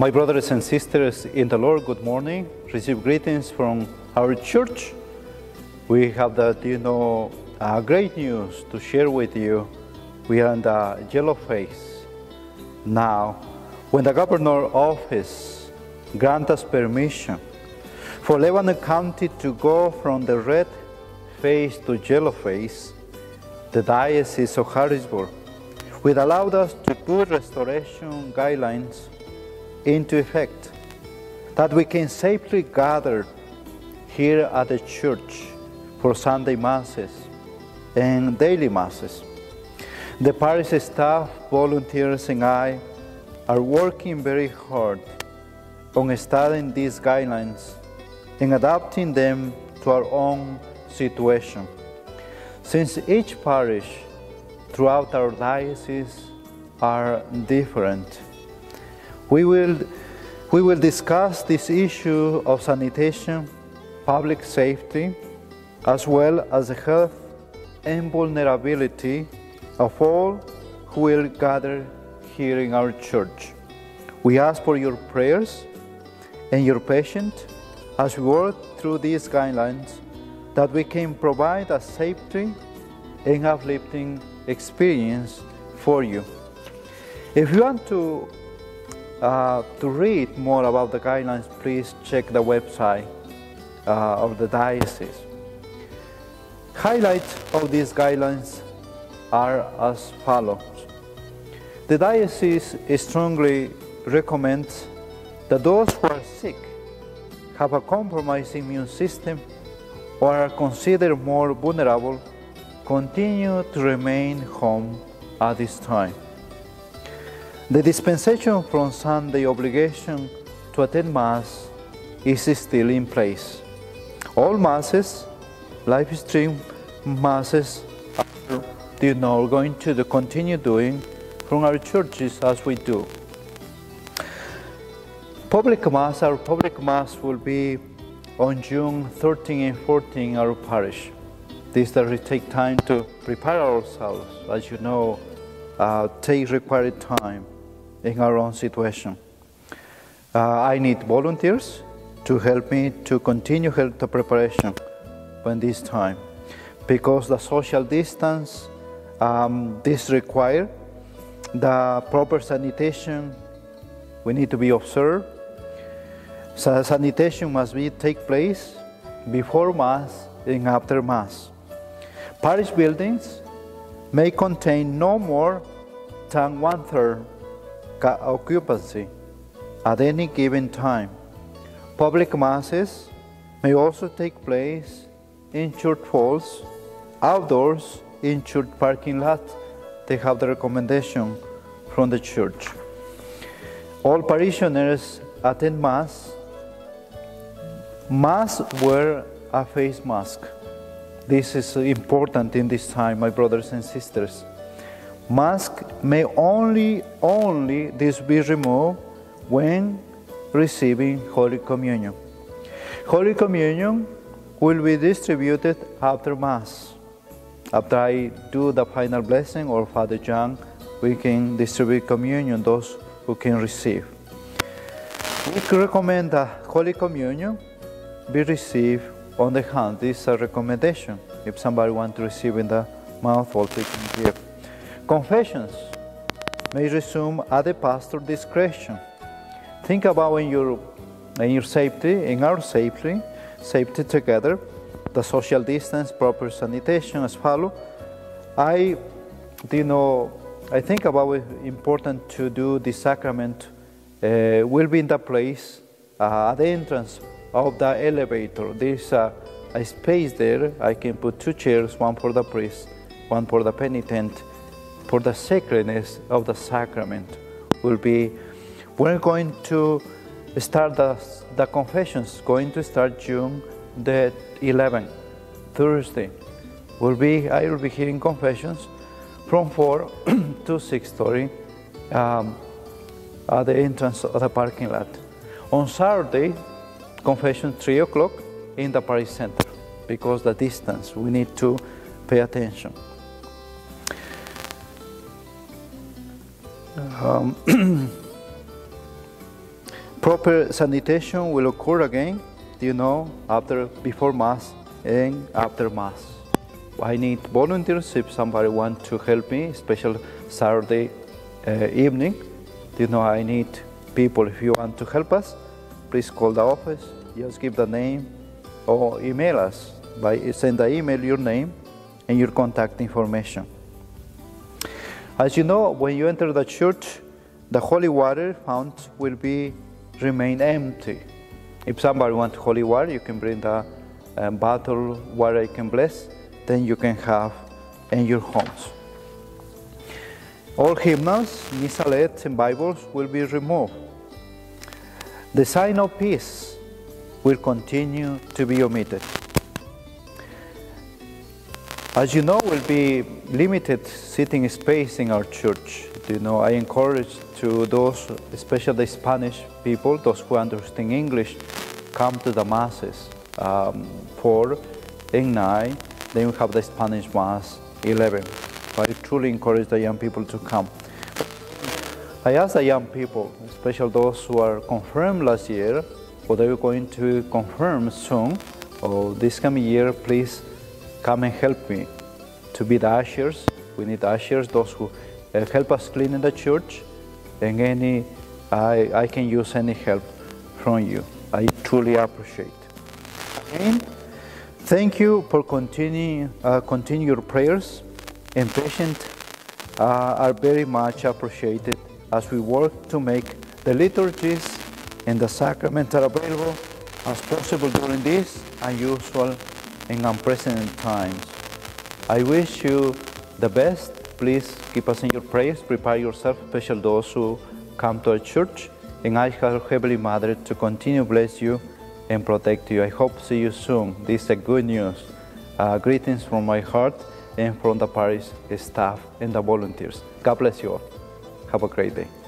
My brothers and sisters in the Lord, good morning. Receive greetings from our church. We have you know, uh, great news to share with you. We are in the yellow phase now. When the governor office grant us permission for Lebanon County to go from the red phase to yellow phase, the Diocese of Harrisburg will allow us to put restoration guidelines into effect that we can safely gather here at the church for Sunday Masses and daily Masses. The parish staff, volunteers, and I are working very hard on studying these guidelines and adapting them to our own situation. Since each parish throughout our diocese are different, we will, we will discuss this issue of sanitation, public safety, as well as the health and vulnerability of all who will gather here in our church. We ask for your prayers and your patience as we work through these guidelines that we can provide a safety and uplifting experience for you. If you want to, uh, to read more about the guidelines, please check the website uh, of the diocese. Highlights of these guidelines are as follows. The diocese strongly recommends that those who are sick, have a compromised immune system, or are considered more vulnerable continue to remain home at this time. The dispensation from Sunday obligation to attend Mass is still in place. All Masses, live stream Masses, are know, going to continue doing from our churches as we do. Public Mass, our public Mass will be on June 13 and 14 in our parish. This does take time to prepare ourselves, as you know, uh, take required time in our own situation. Uh, I need volunteers to help me to continue health preparation when this time, because the social distance um, this require the proper sanitation we need to be observed. So sanitation must be take place before Mass and after Mass. Parish buildings may contain no more than one-third occupancy at any given time. Public Masses may also take place in church halls, outdoors, in church parking lots. they have the recommendation from the church. All parishioners attend Mass. Must wear a face mask. This is important in this time, my brothers and sisters. Mask may only, only this be removed when receiving Holy Communion. Holy Communion will be distributed after Mass. After I do the final blessing or Father John, we can distribute communion those who can receive. We recommend that Holy Communion be received on the hand. This is a recommendation. If somebody wants to receive in the mouth, also can give. Confessions may resume at the pastor's discretion. Think about in your, in your safety, in our safety, safety together the social distance, proper sanitation as follow. I, you know, I think about it important to do the sacrament uh, will be in the place uh, at the entrance of the elevator. There's a, a space there. I can put two chairs, one for the priest, one for the penitent, for the sacredness of the sacrament. Will be, we're going to start the, the confessions, going to start June the 11th, Thursday, will be, I will be hearing confessions from 4 to 6.30 um, at the entrance of the parking lot. On Saturday, confession 3 o'clock in the parish center because the distance, we need to pay attention. Um, Proper sanitation will occur again, you know, after before Mass and after Mass. I need volunteers if somebody want to help me, special Saturday uh, evening. You know, I need people if you want to help us. Please call the office. Just give the name or email us by send the email your name and your contact information. As you know, when you enter the church, the holy water fount will be remain empty. If somebody wants holy water, you can bring the um, bottle water you can bless, then you can have in your homes. All hymnals, missalettes, and Bibles will be removed. The sign of peace will continue to be omitted. As you know, we'll be limited sitting space in our church. You know, I encourage to those, especially the Spanish people, those who understand English, come to the masses. Um, four and nine, then we have the Spanish mass 11. I truly encourage the young people to come. I ask the young people, especially those who are confirmed last year, or they are going to confirm soon, or this coming year, please come and help me to be the ushers. We need ushers, those who uh, help us clean in the church, and any, I, I can use any help from you. I truly appreciate. And thank you for continuing uh, continue your prayers and patience uh, are very much appreciated as we work to make the liturgies and the sacraments are available as possible during this unusual and unprecedented times. I wish you the best. Please keep us in your prayers. Prepare yourself, especially those who come to our church. And I ask our Heavenly Mother to continue bless you and protect you. I hope to see you soon. This is good news. Uh, greetings from my heart and from the parish staff and the volunteers. God bless you all. Have a great day.